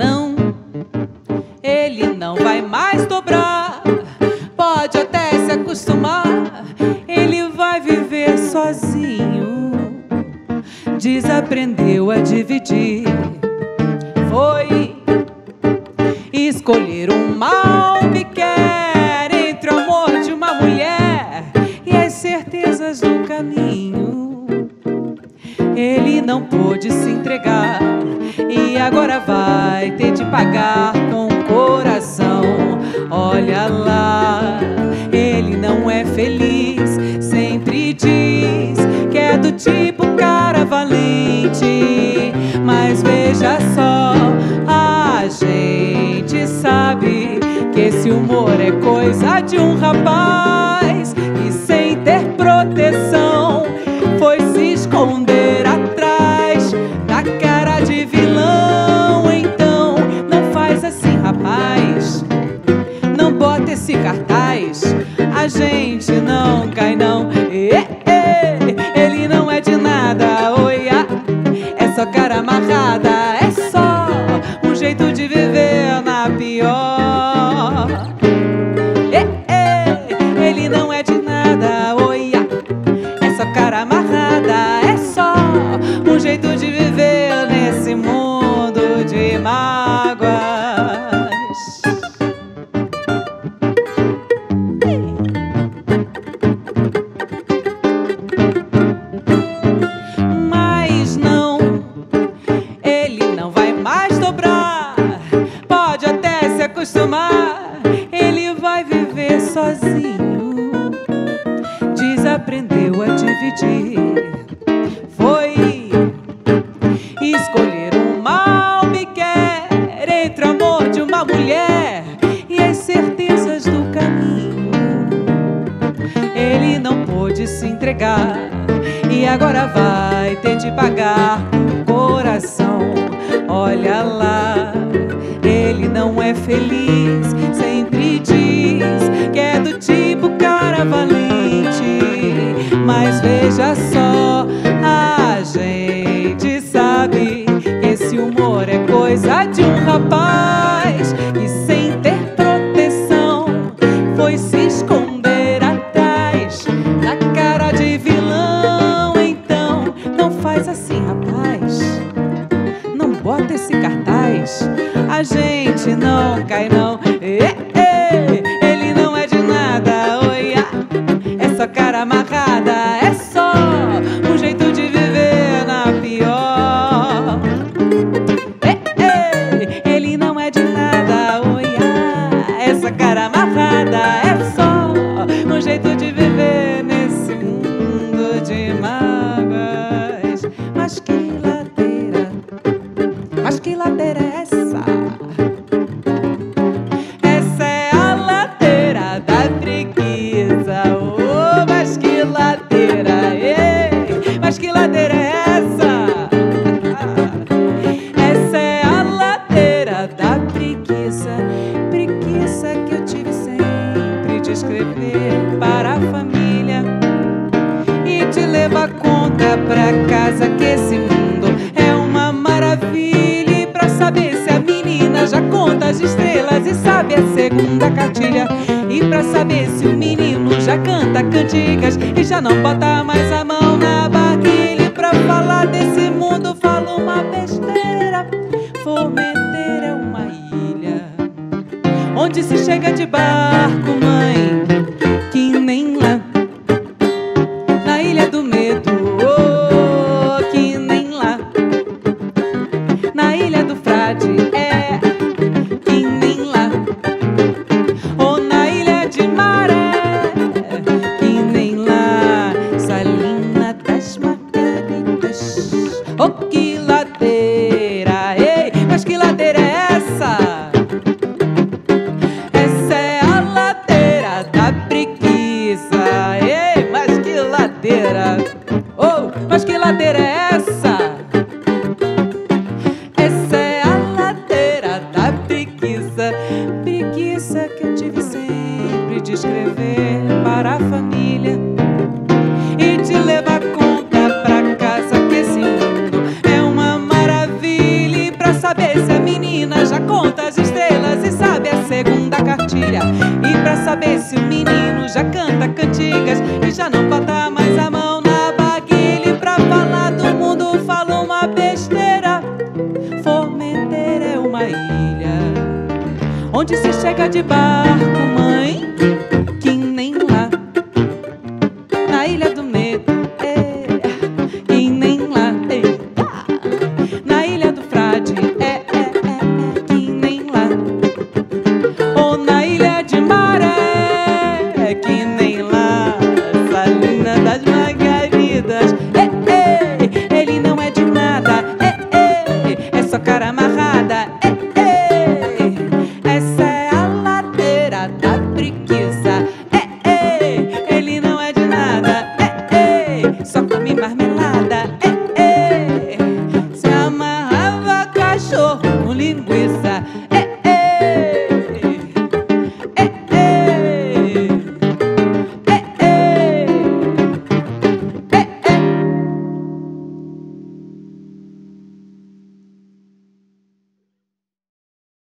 não. Ele não vai mais dobrar, pode até se acostumar. Ele vai viver sozinho. Desaprendeu a dividir. Foi escolher um mal pequeno Ele não pôde se entregar e agora vai ter de pagar com o coração. Olha lá, ele não é feliz, sempre diz que é do tipo cara valente. Mas veja só, a gente sabe que esse humor é coisa de um rapaz amarrada. É eh? Viver sozinho. Desaprendeu a dividir. Foi escolher um mal me quer entre o amor de uma mulher e as certezas do caminho. Ele não pôde se entregar e agora vai ter de pagar o coração. Olha lá, ele não é feliz, sempre Mas veja só, a gente sabe que esse humor é coisa de um rapaz que sem ter proteção foi se esconder atrás da cara de vilão. Então não faz assim, rapaz. Não bota esse cartaz. A gente não cai não. Mas que ladeira é essa? Essa é a ladeira da preguiça. Oh, mas que ladeira, ei, mas que ladeira é essa? Essa é a ladeira da preguiça, preguiça que eu tive sempre de escrever para a família e de levar conta pra casa que esse mundo as estrelas e sabe a segunda cartilha. E pra saber se o menino já canta cantigas e já não bota mais a mão na barquilha. E pra falar desse mundo, fala uma besteira. Formenteira é uma ilha onde se chega de barco, mãe, que nem ladeira é essa? Essa é a ladeira da preguiça. Preguiça que eu tive sempre de escrever para a família e de levar conta pra casa que esse mundo é uma maravilha. E pra saber se a menina já conta as estrelas e sabe a segunda cartilha. E pra saber se o menino já canta cantigas e já não bota mais a mão onde se chega de barco, mãe.